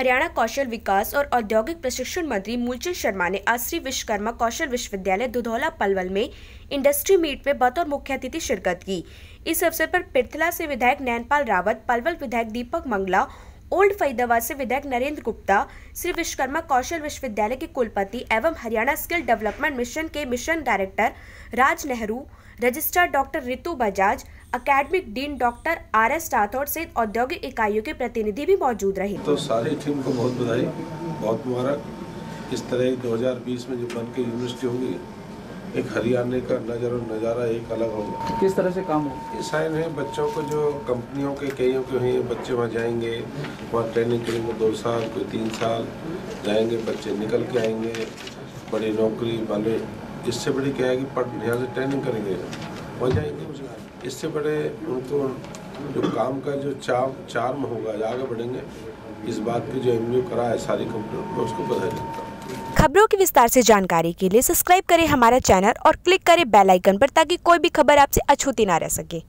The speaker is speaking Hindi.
हरियाणा कौशल विकास और औद्योगिक प्रशिक्षण मंत्री मूलचंद शर्मा ने आज श्री विश्वकर्मा कौशल विश्वविद्यालय दुधौला पलवल में इंडस्ट्री मीट में बतौर मुख्य अतिथि शिरकत की। इस अवसर पर पिरथला से विधायक नैनपाल रावत, पलवल विधायक दीपक मंगला ओल्ड फरीदाबाद से विधायक नरेंद्र गुप्ता, श्री विश्वकर्मा कौशल विश्वविद्यालय के कुलपति एवं हरियाणा स्किल डेवलपमेंट मिशन के mission director Raj Nehru, registrar doctor Ritu Bajaj academic dean doctor R S Rathore सहित औद्योगिक इकाइयों के प्रतिनिधि भी मौजूद रहे। तो सारी टीम को बहुत बधाई, बहुत मुबारक। इस तरह 2020 में जो बन के यूनिवर्सिटी होगी एक हरियाणा का नज़र और नज़ारा एक अलग होगा। किस तरह से काम होगा? ये साइन है बच्चों को जो कंपनियों के कईयों के हैं बच्चे वहाँ जाएँगे वहाँ ट्रेनिंग करेंगे दो साल कोई तीन साल जाएँगे बच्चे निकल के आएँगे बड़ी नौकरी वाले इससे बड़ी क्या है कि पढ़ यहाँ से ट्रेनिंग करेंगे वहाँ जाएँगे। इससे बड़े उनको जो काम का जो चाव चार्म होगा आगे बढ़ेंगे इस बात की जो एम करा है सारी कंपनियों में उसको बधाई देता हूँ। खबरों की विस्तार से जानकारी के लिए सब्सक्राइब करें हमारा चैनल और क्लिक करें बेल आइकन पर ताकि कोई भी खबर आपसे अछूती ना रह सके।